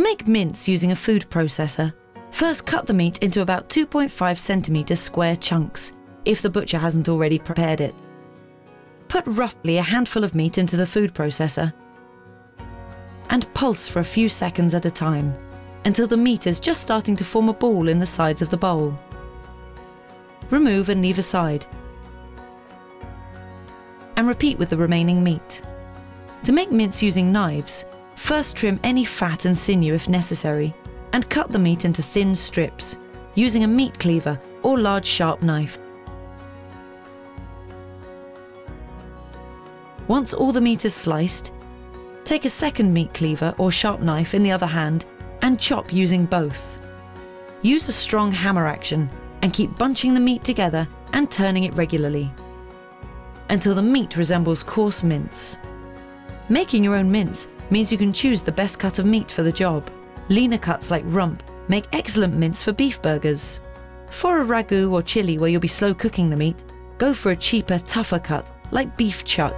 make mince using a food processor, first cut the meat into about 2.5 centimetres square chunks, if the butcher hasn't already prepared it. Put roughly a handful of meat into the food processor and pulse for a few seconds at a time until the meat is just starting to form a ball in the sides of the bowl. Remove and leave aside. And repeat with the remaining meat. To make mince using knives, first trim any fat and sinew if necessary, and cut the meat into thin strips, using a meat cleaver or large sharp knife. Once all the meat is sliced, take a second meat cleaver or sharp knife in the other hand and chop using both. Use a strong hammer action and keep bunching the meat together and turning it regularly until the meat resembles coarse mince. Making your own mince means you can choose the best cut of meat for the job. Leaner cuts like rump make excellent mince for beef burgers. For a ragu or chili where you'll be slow cooking the meat, go for a cheaper, tougher cut like beef chuck.